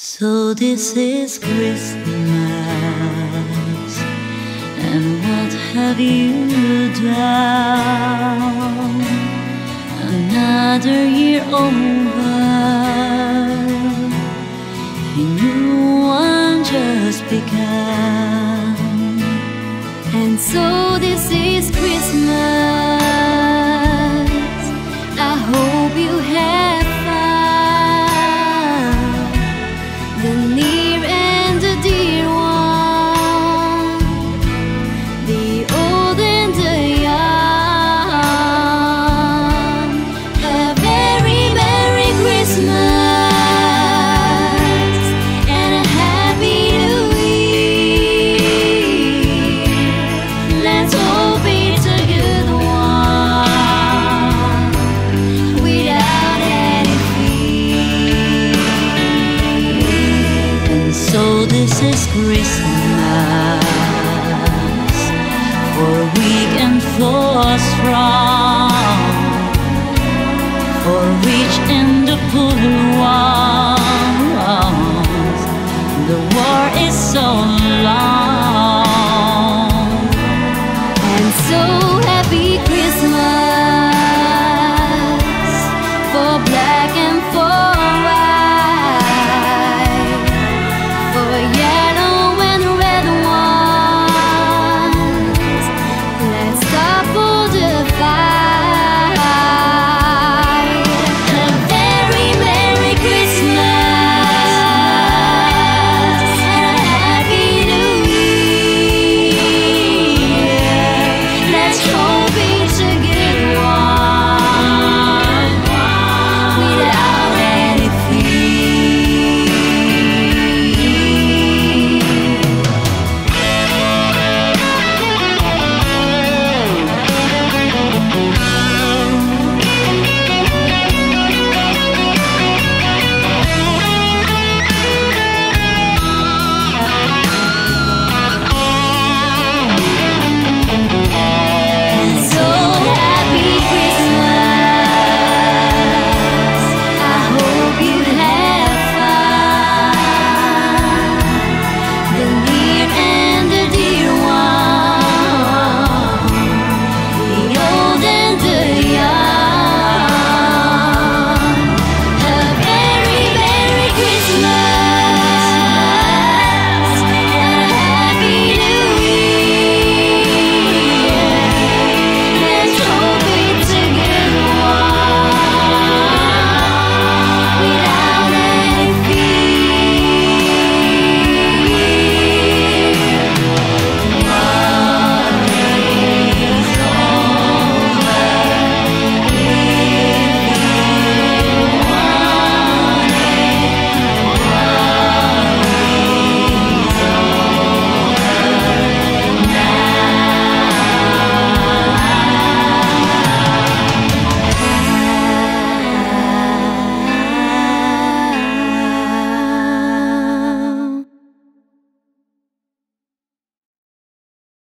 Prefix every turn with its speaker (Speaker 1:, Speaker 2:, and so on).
Speaker 1: So this is Christmas, and what have you done? Another year over, a new one just begun,
Speaker 2: and so this is Christmas.
Speaker 1: This is Christmas for weak and for strong, for rich and the poor one.